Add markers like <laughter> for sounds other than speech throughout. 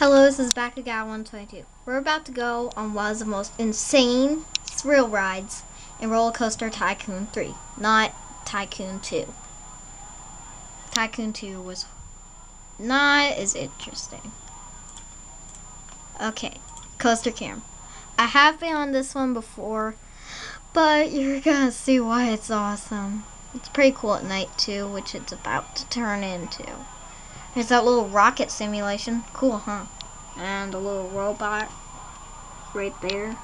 Hello, this is Bakugal122. We're about to go on one of the most insane thrill rides in Roller Coaster Tycoon 3, not Tycoon 2. Tycoon 2 was not as interesting. Okay, Coaster Cam. I have been on this one before, but you're gonna see why it's awesome. It's pretty cool at night too, which it's about to turn into. There's that little rocket simulation. Cool, huh? And a little robot right there.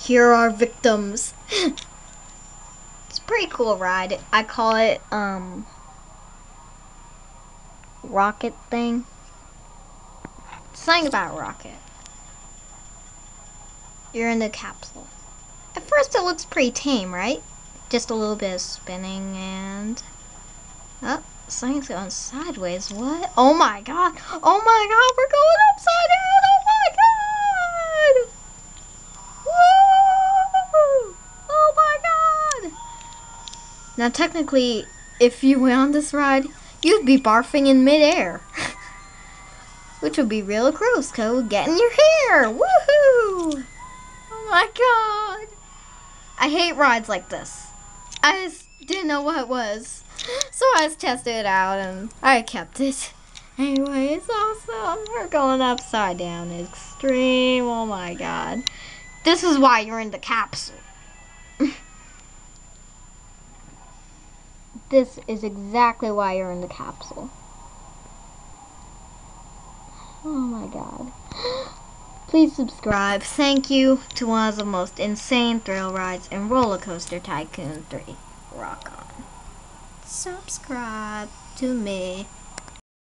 Here are victims. <laughs> it's a pretty cool ride. I call it, um, rocket thing. Something about rocket. You're in the capsule. At first it looks pretty tame, right? Just a little bit of spinning and... Oh, something's going sideways. What? Oh my god! Oh my god! We're going upside down! Oh my god! Woo! Oh my god! Now technically, if you went on this ride, you'd be barfing in midair. <laughs> Which would be real gross, would get in your hair! Woohoo! Oh my god! I hate rides like this. I just didn't know what it was. So I just tested it out and I kept it. Anyway, it's awesome. We're going upside down. Extreme. Oh my god. This is why you're in the capsule. <laughs> this is exactly why you're in the capsule. Oh my god. <gasps> Please subscribe. Thank you to one of the most insane thrill rides in Roller Coaster Tycoon 3. Rock on. Subscribe to me.